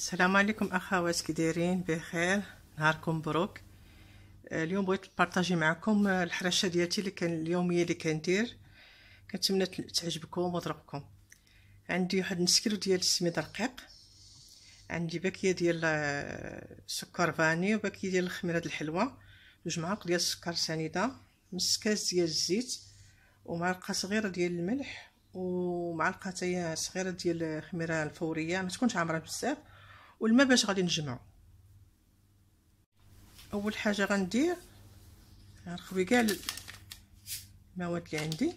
السلام عليكم اخوات كي دايرين؟ بخير. نهاركم مبروك آه، اليوم بغيت نبارطاجي معكم آه، الحرشه ديالتي اللي كان اليوميه اللي كندير. كنتمنى تعجبكم وترقكم عندي واحد نسكيلو ديال السميد رقيق عندي باكية ديال آه، سكر فاني وباكية ديال الخميرة د الحلوى جوج معالق ديال السكر سنيدة. نص كاس ديال الزيت. ومعلقة صغيرة ديال الملح. ومعلقة صغيرة ديال الخميرة الفورية. ما تكونش عامرة بزاف. والماء باش غادي نجمعو. أول حاجة غندير غنخوي كاع المواد اللي عندي.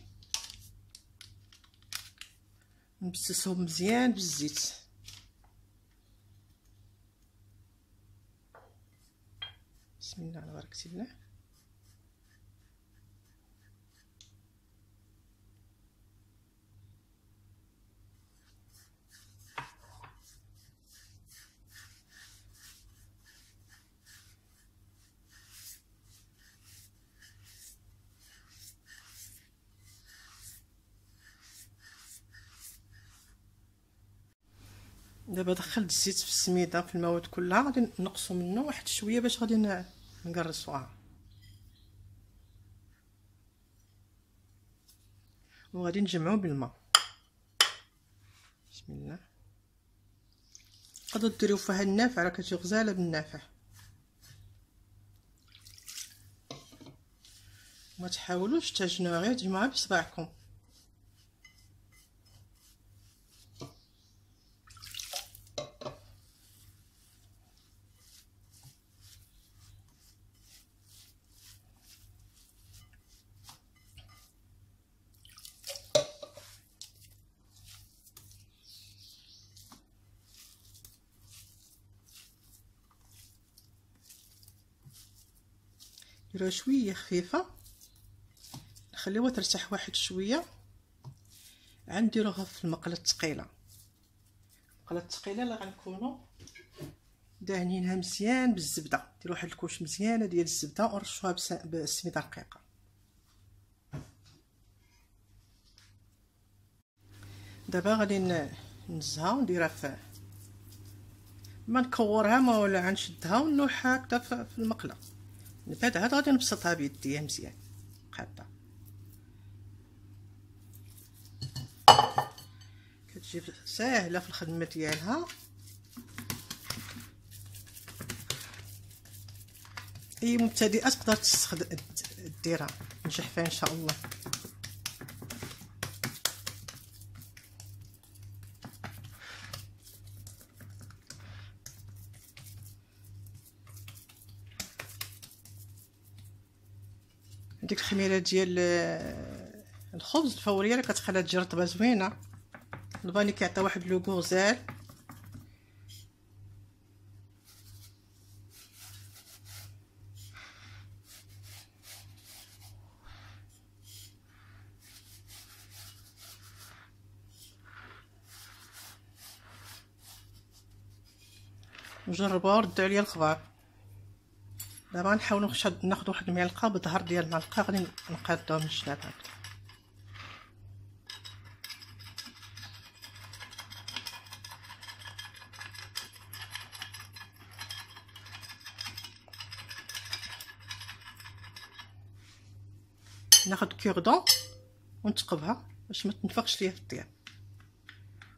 نبسسهم مزيان بالزيت. بسم الله على بركه الله دابا دخلت الزيت في السميده في المواد كلها غادي نقصوا منه واحد شوية باش غادي نقرصوها. وغادي نجمعو بالماء بسم الله. تقدروا ديروا فيها النافع راه كتجي غزالة بالنافع. ما تحاولوش تعجنوها غير تجمعوها بصباعكم. نديروها شوية خفيفة نخليوها ترتاح واحد شوية. عاد نديروها في المقلة الثقيلة. المقلة الثقيلة اللي غنكونوا دهنينها مزيان بالزبدة. نديروا واحد الكوش مزيانه ديال الزبدة ونرشوها بالسميده رقيقة. دابا غادي نزها ونديرها في ما نكورها ما ولا غنشدها ونلوحها هكذا في المقلة. من بعد عاد غادي نبسطها بيديا مزيان. هكا كتجي ساهلة في الخدمة ديالها. أي مبتدئة تقدر تستخدم ديرها نجح فيها إن شاء الله. ديك الخميرة ديال الخبز الفورية اللي كتخليها تجي رطبة زوينة. الباني كيعطي واحد لو غزال جربوها وردوا عليا الخبار دابا نحاولوا ناخذ واحد المعلقة بظهر ديال المعلقة غادي نقادوها من الجناب هكا ناخذ كيردون ونتقبها باش ما تنفخش ليا في الطياب.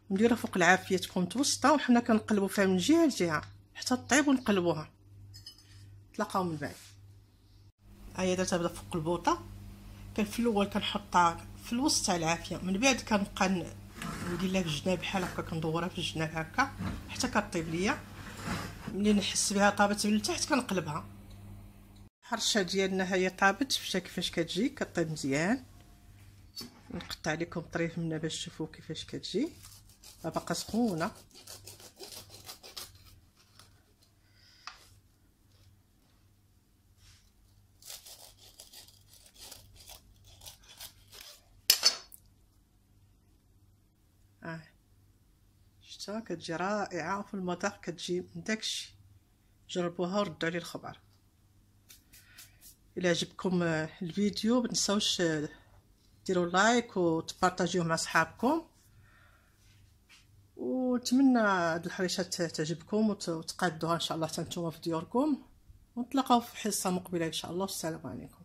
ونديرها فوق العافية تكون متوسطه وحنا كنقلبوا فيها من جهة لجهة حتى طيب ونقلبوها. نتلاقاو من بعد هيا درتها بدا فوق البوطة. كان في الأول كنحطها في الوسط تاع العافية. من بعد كنبقى ندير لها في الجناب بحال هكا كندورها في الجناب هكا حتى كطيب ليا. ملي نحس بها طابت من التحت كنقلبها. الحرشة ديالنا هي طابت شفتها كيفاش كتجي كطيب مزيان. نقطع لكم طريف منها باش تشوفوا كيفاش كتجي. باقا سخونة. كتجي رائعة في المطبخ كتجي من داكشي. جربوها وردوا عليه الخبر. إلى عجبكم الفيديو متنساوش ديروا لايك وتبارطاجيوه مع صحابكم. ونتمنى هاد الحريشات تعجبكم وتقادوها إن شاء الله حتى نتوما في ديوركم. ونتلاقاو في حصة مقبلة إن شاء الله. والسلام عليكم.